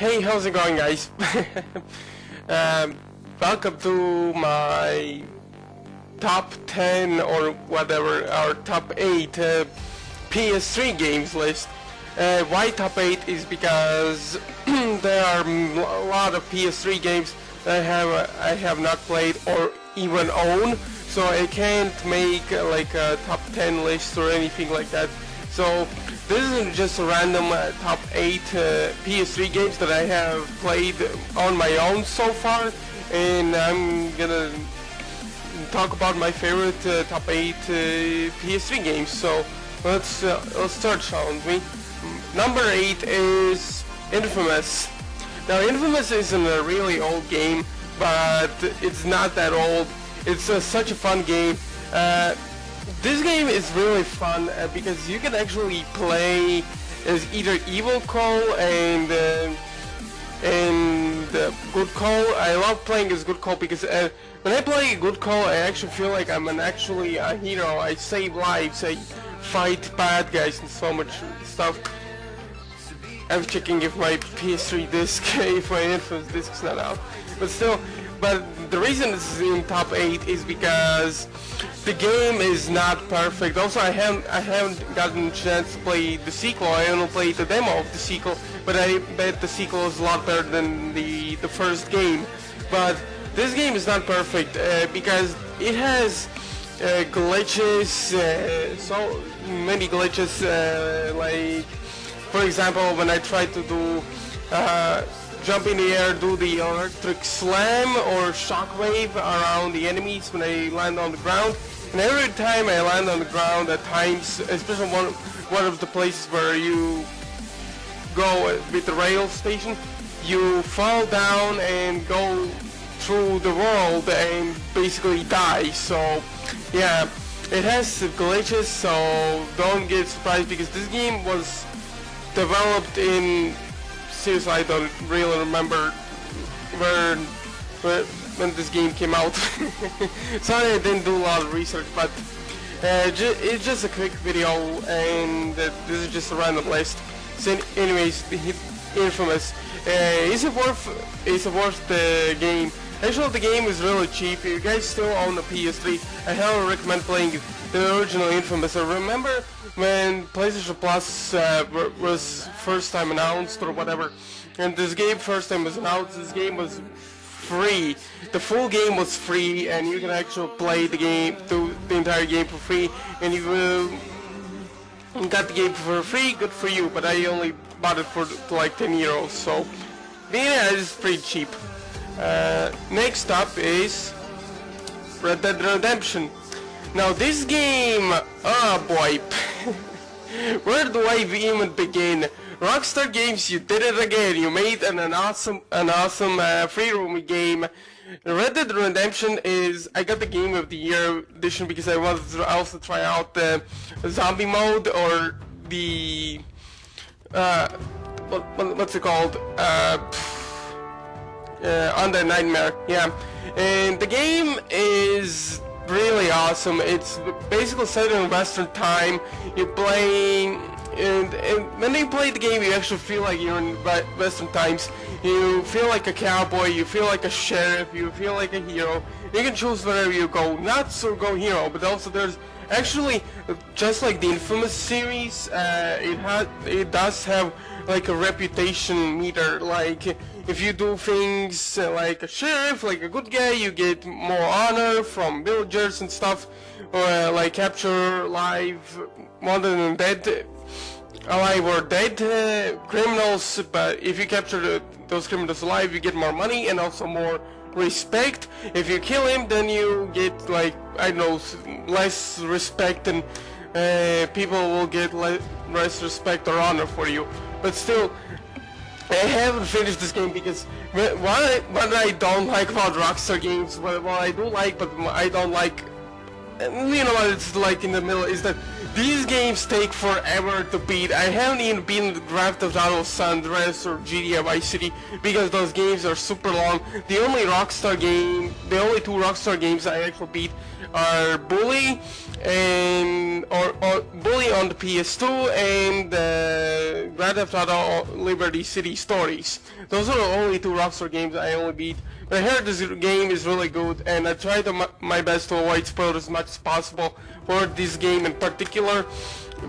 Hey, how's it going, guys? um, welcome to my top 10 or whatever, our top 8 uh, PS3 games list. Uh, why top 8 is because there are a lot of PS3 games that I have, uh, I have not played or even own, so I can't make uh, like a top 10 list or anything like that. So this isn't just a random uh, top 8 uh, PS3 games that I have played on my own so far, and I'm gonna talk about my favorite uh, top 8 uh, PS3 games. So let's uh, let's start, shall we? Number 8 is Infamous. Now Infamous isn't a really old game, but it's not that old. It's uh, such a fun game. This game is really fun uh, because you can actually play as either Evil Cole and uh, and uh, Good Cole. I love playing as Good Cole because uh, when I play Good Cole, I actually feel like I'm an actually a hero. I save lives, I fight bad guys and so much stuff. I'm checking if my PS3 disc, if my Infamous disc is not out, but still. But the reason is in top 8 is because the game is not perfect. Also, I haven't I haven't gotten a chance to play the sequel. I only played the demo of the sequel, but I bet the sequel is a lot better than the the first game. But this game is not perfect uh, because it has uh, glitches, uh, so many glitches. Uh, like, for example, when I try to do uh, jump in the air, do the electric slam or shockwave around the enemies when they land on the ground. And every time I land on the ground, at times, especially one one of the places where you go with the rail station, you fall down and go through the world and basically die. So, yeah, it has glitches, so don't get surprised because this game was developed in seriously, I don't really remember where when this game came out. Sorry I didn't do a lot of research, but uh, ju it's just a quick video, and uh, this is just a random list. So, anyways, Infamous. Uh, is it worth? Is it worth the game? Actually, the game is really cheap. If you guys still own the PS3, I highly recommend playing the original Infamous. I remember when PlayStation Plus uh, was first time announced or whatever, and this game first time was announced, this game was free. The full game was free, and you can actually play the game, through the entire game for free, and you uh, got the game for free. Good for you, but I only bought it for, like 10 euros, so yeah, it's pretty cheap. Uh, next up is Red Dead Redemption. Now this game, oh boy, where do I even begin? Rockstar Games, you did it again. You made an, an awesome, an awesome uh, free roam game. Red Dead Redemption is, I got the Game of the Year edition because I wanted to also try out the zombie mode or the, uh, what, what's it called? Uh, uh, Nightmare, yeah. And the game is really awesome. It's basically set in Western time. You're playing, and, and when you play the game, you actually feel like you're in Western times. You feel like a cowboy, you feel like a sheriff, you feel like a hero. You can choose wherever you go, not so go hero, but also there's actually, just like the Infamous series, uh, it has, it does have like a reputation meter, like if you do things uh, like a sheriff, like a good guy, you get more honor from villagers and stuff, or uh, like capture live, modern and dead, alive or dead uh, criminals, but if you capture the, those criminals alive, you get more money and also more respect. If you kill him, then you get like, I know, less respect and uh, people will get less respect or honor for you. But still, I haven't finished this game because what I, what I don't like about Rockstar games, what, what I do like but I don't like, you know what it's like in the middle, is that these games take forever to beat. I haven't even beaten Grand Theft Auto San Andreas or GTA Vice City because those games are super long. The only Rockstar game, the only two Rockstar games I actually beat are Bully and or, or Bully on the PS2 and uh, Grand Theft Auto Liberty City Stories. Those are the only two Rockstar games I only beat. But I heard this game is really good, and I tried to, my best to avoid spoilers as much as possible for this game in particular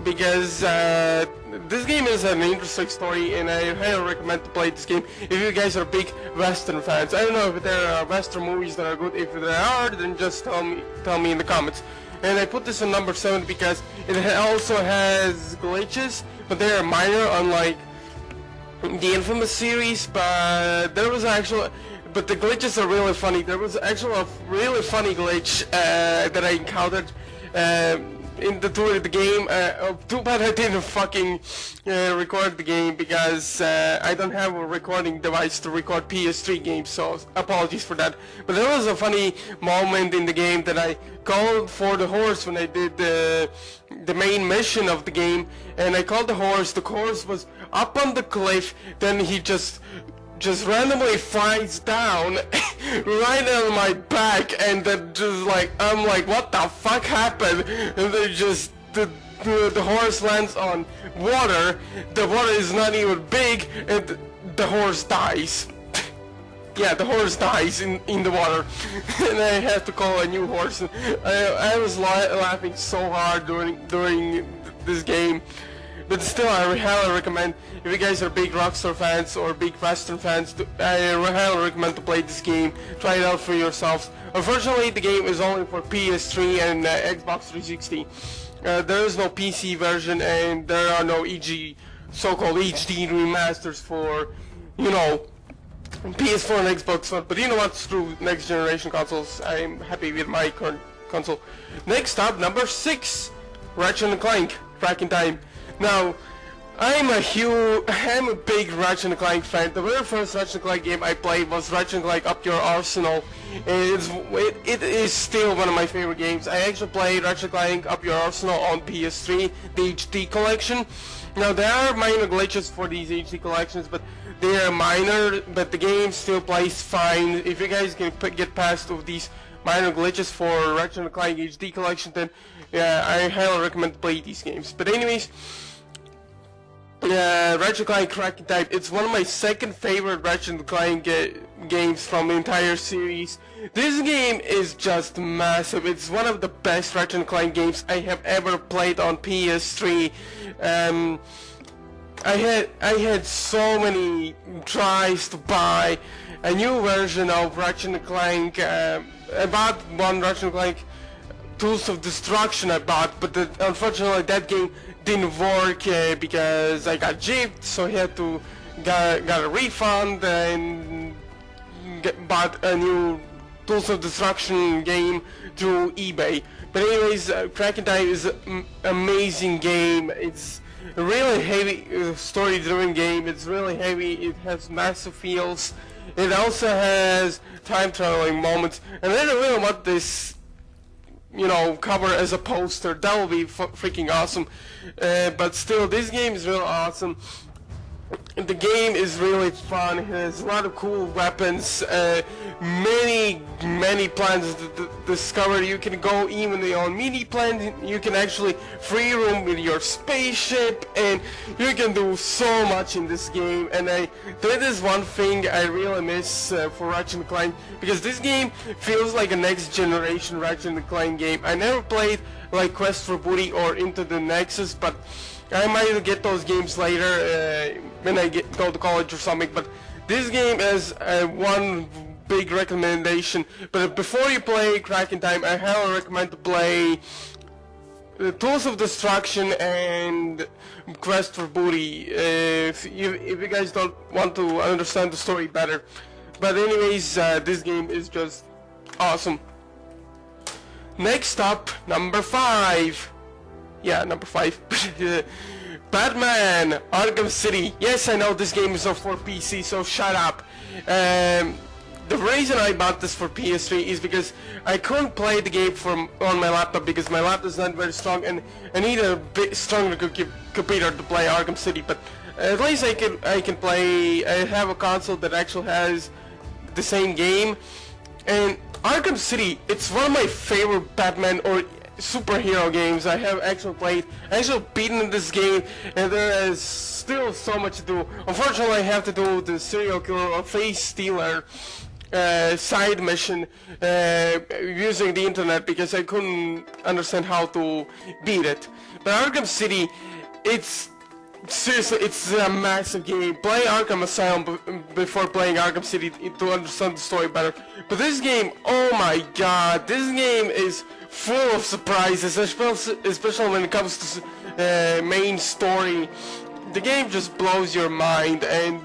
because uh, this game is an interesting story and I highly recommend to play this game if you guys are big western fans. I don't know if there are western movies that are good. If there are, then just tell me tell me in the comments. And I put this in number 7 because it also has glitches, but they are minor unlike the Infamous series, but there was actually but the glitches are really funny. There was actually a really funny glitch uh, that I encountered. Um, in the tour of the game. Uh, oh, too bad I didn't fucking uh, record the game because uh, I don't have a recording device to record PS3 games, so apologies for that. But there was a funny moment in the game that I called for the horse when I did the the main mission of the game, and I called the horse. The horse was up on the cliff. Then he just just randomly flies down right on my back and then just like I'm like what the fuck happened? And then just the, the, the horse lands on water. The water is not even big and the horse dies. Yeah the horse dies in, in the water. And I have to call a new horse. I, I was la laughing so hard during during this game but still, I highly recommend, if you guys are big Rockstar fans or big Western fans, I highly recommend to play this game. Try it out for yourselves. Unfortunately, the game is only for PS3 and uh, Xbox 360. Uh, there is no PC version and there are no EG, so-called HD remasters for, you know, PS4 and Xbox One. But you know what, through next generation consoles, I'm happy with my current console. Next up, number 6, Ratchet & Clank, Crack in Time. Now, I'm a huge, I'm a big Ratchet & Clank fan. The very first Ratchet & Clank game I played was Ratchet & Clank Up Your Arsenal. It's, it, it is still one of my favorite games. I actually played Ratchet & Clank Up Your Arsenal on PS3, the HD collection. Now there are minor glitches for these HD collections, but they are minor, but the game still plays fine. If you guys can get past of these minor glitches for Ratchet & Clank HD collection, then yeah, I highly recommend play these games. But anyways, yeah, Ratchet Clank Crack Type. It's one of my second favorite Ratchet and Clank ga games from the entire series. This game is just massive. It's one of the best Ratchet and Clank games I have ever played on PS3. Um, I had I had so many tries to buy a new version of Ratchet and Clank. Uh, about one Ratchet Clank Tools of Destruction I bought, but the, unfortunately that game didn't work uh, because I got gypped, so I had to got, got a refund and get, bought a new Tools of Destruction game through eBay. But anyways, uh, Crack in Time is an amazing game. It's a really heavy uh, story-driven game. It's really heavy. It has massive feels. It also has time traveling moments, and I don't really want this you know, cover as a poster. That would be freaking awesome. Uh, but still, this game is really awesome the game is really fun. It has a lot of cool weapons, uh, many, many planets to discover. You can go even the on mini planet. You can actually free roam with your spaceship, and you can do so much in this game. And I, that is one thing I really miss uh, for Ratchet & Clank because this game feels like a next generation Ratchet & Clank game. I never played like Quest for Booty or Into the Nexus, but I might get those games later uh, when I get go to college or something. But this game is uh, one big recommendation. But before you play Crack in Time, I highly recommend to play uh, Tools of Destruction and Quest for Booty. Uh, if, you, if you guys don't want to understand the story better. But anyways, uh, this game is just awesome. Next up, number five yeah, number five. Batman Arkham City. Yes, I know this game is for PC, so shut up. Um, the reason I bought this for PS3 is because I couldn't play the game from on my laptop because my laptop is not very strong and I need a bit stronger computer to play Arkham City. But at least I can I can play. I have a console that actually has the same game, and Arkham City, it's one of my favorite Batman or superhero games I have actually played. I actually beaten this game, and there is still so much to do. Unfortunately, I have to do the serial killer face stealer uh, side mission uh, using the internet because I couldn't understand how to beat it. But Arkham City, it's seriously, it's a massive game. Play Arkham Asylum before playing Arkham City to understand the story better. But this game, oh my god, this game is full of surprises, especially when it comes to uh, main story. The game just blows your mind, and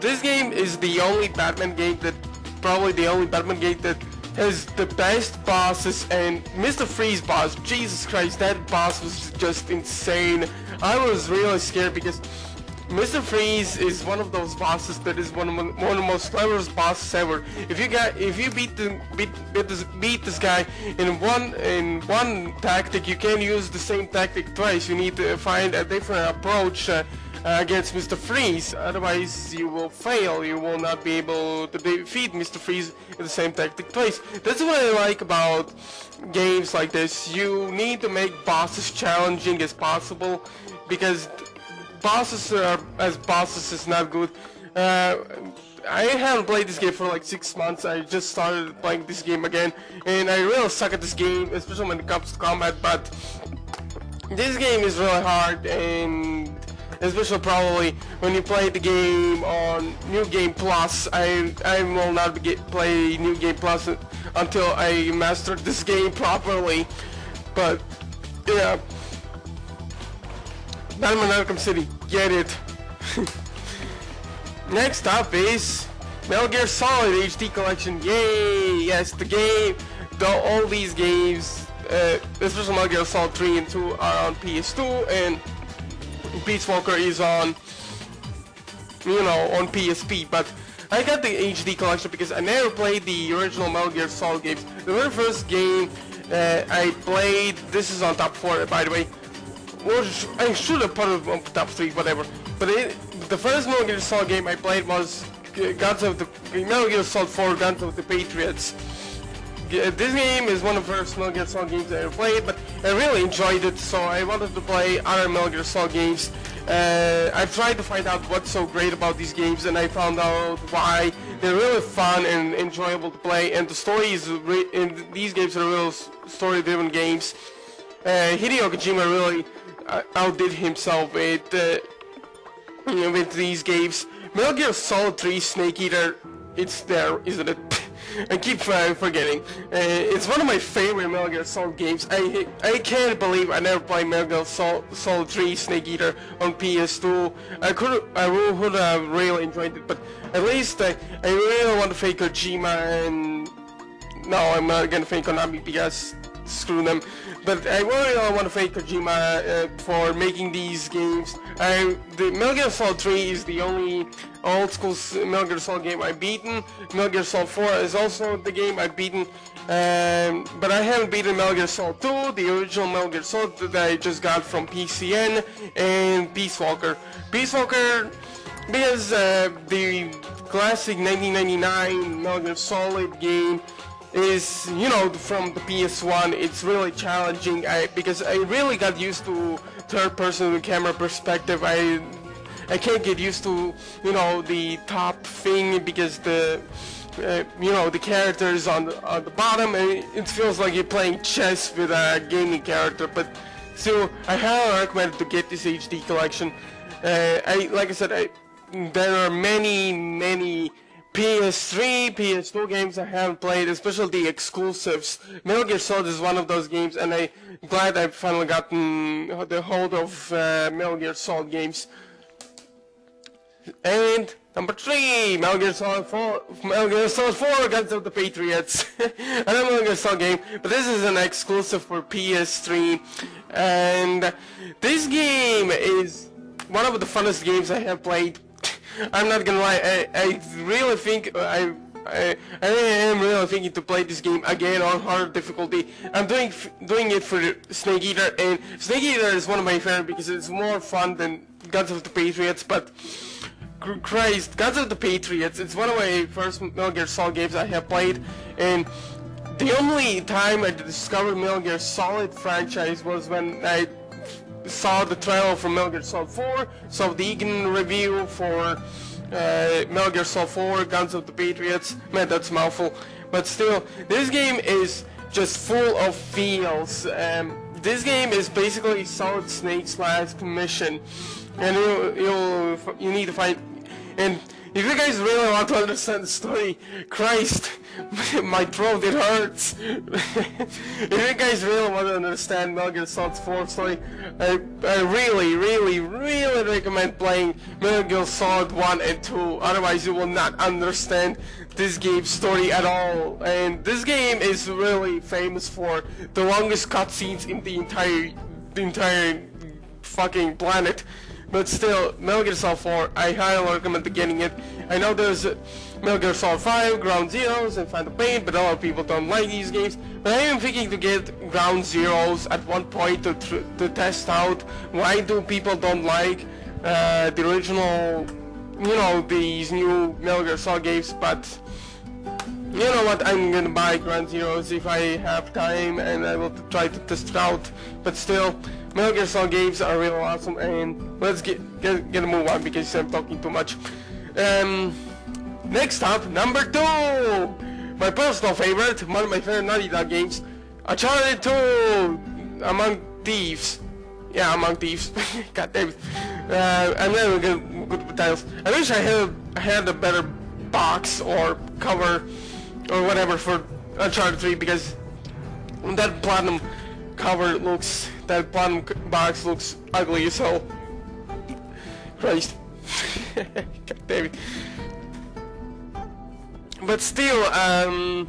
this game is the only Batman game that, probably the only Batman game that has the best bosses and Mr. Freeze boss, Jesus Christ, that boss was just insane. I was really scared because Mr. Freeze is one of those bosses that is one of, one of the most cleverest bosses ever. If you got, if you beat the beat, beat this beat this guy in one in one tactic, you can't use the same tactic twice. You need to find a different approach. Uh, against Mr. Freeze, otherwise you will fail, you will not be able to defeat Mr. Freeze in the same tactic twice. That's what I like about games like this, you need to make bosses challenging as possible, because bosses are, as bosses is not good. Uh, I haven't played this game for like six months. I just started playing this game again, and I really suck at this game, especially when it comes to combat. But this game is really hard, and especially probably when you play the game on New Game Plus. I I will not play New Game Plus until I master this game properly. But yeah, Batman Arkham City, get it. Next up is Metal Gear Solid HD Collection. Yay! Yes, the game, the, all these games, uh, especially Metal Gear Solid 3 and 2 are on PS2 and Peace Walker is on, you know, on PSP, but I got the HD collection because I never played the original Metal Gear Solid games. The very first game uh, I played, this is on top 4 by the way, I should have put it on top 3, whatever, but it, the first Metal Gear Solid game I played was Guns of the, Metal Gear Solid 4 Guns of the Patriots this game is one of the first Metal Gear Solid games I ever played, but I really enjoyed it, so I wanted to play other Metal Gear Solid games. Uh, I've tried to find out what's so great about these games, and I found out why they're really fun and enjoyable to play, and the story is in these games are real story-driven games. Uh, Hideo Kojima really uh, outdid himself with uh, with these games. Metal Gear Solid 3 Snake Eater, it's there, isn't it? I keep uh, forgetting. Uh, it's one of my favorite Metal Gear Solid games. I I can't believe I never played Metal Gear Solid, Solid 3 Snake Eater on PS2. I could I would have really enjoyed it, but at least I, I really want to thank Kojima and no, I'm not gonna thank Konami because screw them. But I really want to thank Kojima uh, for making these games. I, the Metal Gear Solid 3 is the only old school Metal Gear Solid game I've beaten. Metal Gear Solid 4 is also the game I've beaten. Um, but I haven't beaten Metal Gear Solid 2, the original Metal Gear Solid that I just got from PSN, and Peace Walker. Peace Walker, because uh, the classic 1999 Metal Gear Solid game is you know from the PS1 it's really challenging. I, because I really got used to third person camera perspective. I I can't get used to you know the top thing because the uh, you know the characters on the, on the bottom and it feels like you're playing chess with a gaming character. But still I highly recommend to get this HD collection. Uh, I like I said I, there are many many PS3, PS2 games I haven't played, especially the exclusives. Metal Gear Solid is one of those games, and I'm glad I've finally gotten the hold of uh, Metal Gear Solid games. And number three, Metal Gear Solid 4, Metal Gear Solid 4 Guns of the Patriots. Another Metal Gear Solid game, but this is an exclusive for PS3. And this game is one of the funnest games I have played I'm not gonna lie, I, I really think I, I, I am really thinking to play this game again on hard difficulty. I'm doing doing it for Snake Eater, and Snake Eater is one of my favorite because it's more fun than Guns of the Patriots, but Christ, Guns of the Patriots, it's one of my first Metal Gear Solid games I have played, And the only time I discovered Metal Gear Solid franchise was when I saw the trailer for Metal Gear Solid 4, saw the IGN review for uh, Metal Gear Solid 4, Guns of the Patriots. Man, that's a mouthful. But still, this game is just full of feels. Um, this game is basically Solid Snake's last mission, and you you you need to find and if you guys really want to understand the story, Christ, my throat, it hurts. if you guys really want to understand Metal Gear Solid 4 story, I, I really, really, really recommend playing Metal Gear Solid 1 and 2, otherwise you will not understand this game's story at all. And this game is really famous for the longest cutscenes in the entire, the entire fucking planet. But still, Metal Gear Solid 4, I highly recommend getting it. I know there's uh, Metal Gear Solid 5, Ground Zeroes, and Phantom Pain, but a lot of people don't like these games. But I am thinking to get Ground Zeroes at one point to, to test out why do people don't like uh, the original, you know, these new Metal Gear Solid games, but you know what, I'm gonna buy Ground Zeroes if I have time and I will try to test it out, but still, Metal Gear Solid games are really awesome, and let's get get, get a move on because I'm talking too much. Um, next up, number two, my personal favorite, one of my favorite Naughty Dog games, Uncharted 2, Among Thieves. Yeah, Among Thieves. God damn it. Uh, I'm never good, good with titles. I wish I had had a better box or cover or whatever for Uncharted 3 because that platinum cover looks, that bottom box looks ugly as hell. Christ. God damn it. But still, um,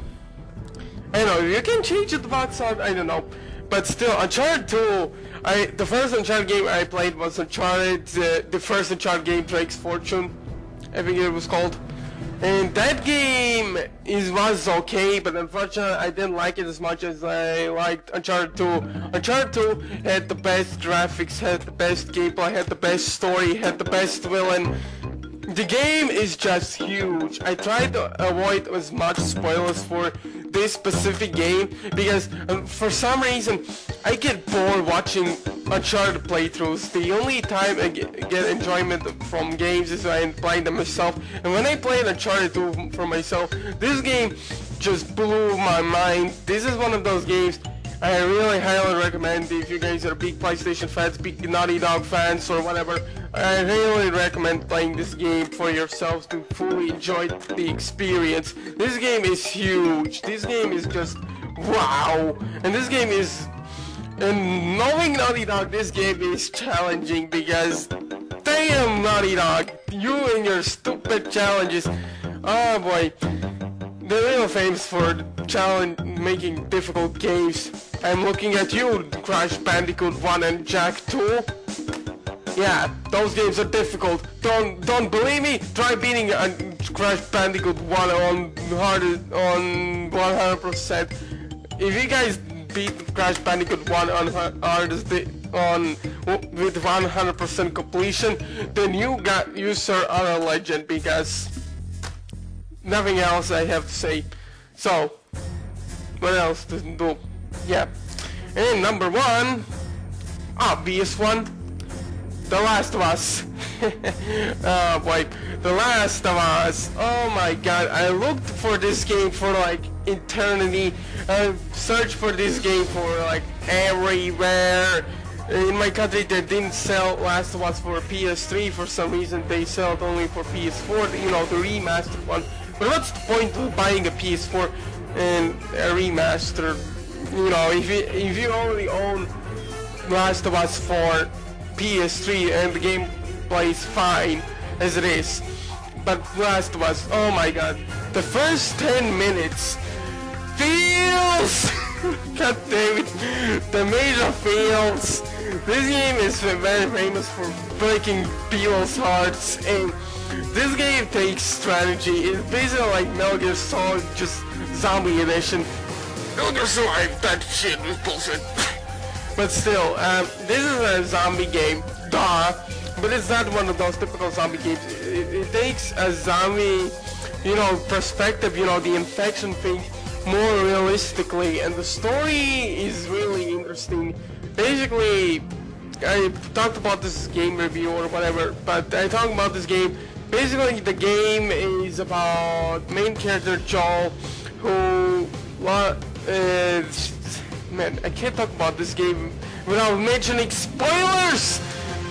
I don't know, you can change the box art, I don't know. But still, Uncharted 2, I, the first Uncharted game I played was Uncharted, uh, the first Uncharted game, Drake's Fortune, I think it was called. And that game is was okay, but unfortunately I didn't like it as much as I liked Uncharted 2. Uncharted 2 had the best graphics, had the best gameplay, had the best story, had the best villain. The game is just huge. I tried to avoid as much spoilers for this specific game because um, for some reason I get bored watching Uncharted playthroughs. The only time I get, enjoyment from games is when I'm playing them myself. And when I played Uncharted 2 for myself, this game just blew my mind. This is one of those games I really highly recommend if you guys are big PlayStation fans, big Naughty Dog fans or whatever. I really recommend playing this game for yourselves to fully enjoy the experience. This game is huge. This game is just wow. And this game is and knowing Naughty Dog, this game is challenging because damn Naughty Dog, you and your stupid challenges. Oh boy. They're real famous for challenge making difficult games. I'm looking at you, Crash Bandicoot 1 and Jak 2. Yeah, those games are difficult. Don't don't believe me? Try beating a Crash Bandicoot 1 on hard on 100%. If you guys beat Crash Bandicoot 1 on hardest on with 100% completion, then you got you sir are a legend because nothing else I have to say. So, what else to do? Yeah. And number one, obvious one, The Last of Us. oh boy, The Last of Us. Oh my god, I looked for this game for like eternity. I searched for this game for like everywhere. In my country they didn't sell Last of Us for PS3 for some reason. They sell it only for PS4, you know, the remastered one. But what's the point of buying a PS4 and a remaster? You know, if you if you already own Last of Us for PS3 and the game plays fine as it is. But Last of Us, oh my god, the first 10 minutes feels. God damn it, the major feels. This game is very famous for breaking people's hearts and this game takes strategy. It's basically like Metal Gear Solid, just zombie edition. Gear Solid, that shit was bullshit. but still, um, this is a zombie game, duh. But it's not one of those typical zombie games. It, it takes a zombie, you know, perspective, you know, the infection thing more realistically, and the story is really interesting. Basically, I talked about this game review or whatever, but I talked about this game. Basically, the game is about main character Joel, who, uh, man, I can't talk about this game without mentioning spoilers,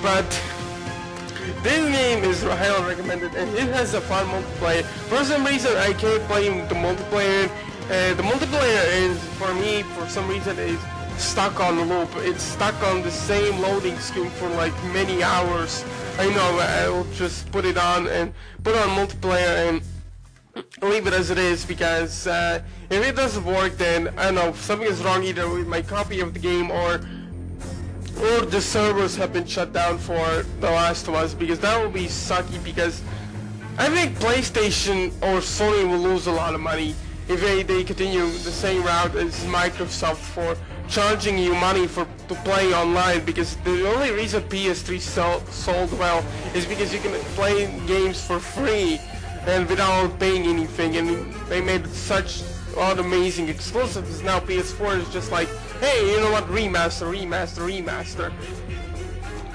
but this game is highly recommended and it has a fun multiplayer. For some reason I can't play the multiplayer. Uh, the multiplayer is, for me, for some reason, is stuck on the loop. It's stuck on the same loading screen for like many hours. I know, I'll just put it on and put on multiplayer and leave it as it is because uh, if it doesn't work then, I don't know, something is wrong either with my copy of the game or or the servers have been shut down for The Last of Us because that will be sucky because I think PlayStation or Sony will lose a lot of money if they, they continue the same route as Microsoft for charging you money for to play online because the only reason PS3 sell, sold well is because you can play games for free and without paying anything and they made such all amazing exclusives. Now PS4 is just like hey you know what? Remaster remaster remaster.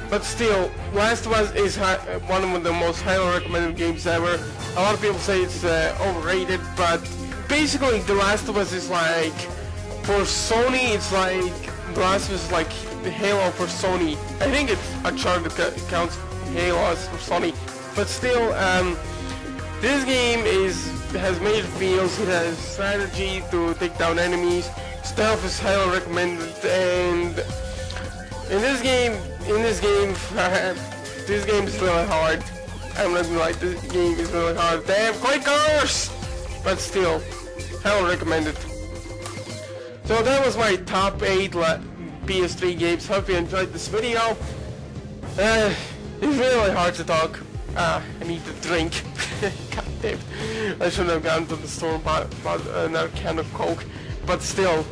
But still Last of Us is one of the most highly recommended games ever. A lot of people say it's uh, overrated but basically The Last of Us is like for Sony it's like The Last of Us is like Halo for Sony. I think it's Uncharted that counts Halo as for Sony. But still um, this game is has major feels, it has strategy to take down enemies, stealth is highly recommended and in this game in this game this game is really hard. I'm not gonna lie, this game is really hard. Have quick cars! But still, highly recommended. So that was my top 8 PS3 games. Hope you enjoyed this video. Uh, it's really hard to talk. Uh, I need to drink. God damn. I shouldn't have gone to the store and bought, another can of Coke. But still.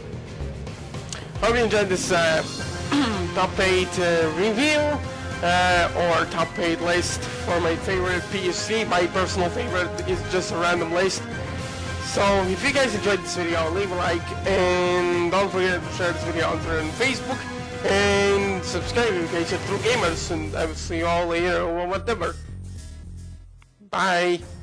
Hope you enjoyed this uh, top 8 uh, review. Uh, or top 8 list for my favorite PS3. My personal favorite is just a random list. So if you guys enjoyed this video, leave a like and don't forget to share this video on Twitter and Facebook and subscribe if you guys are true gamers and I will see you all later or whatever. 拜。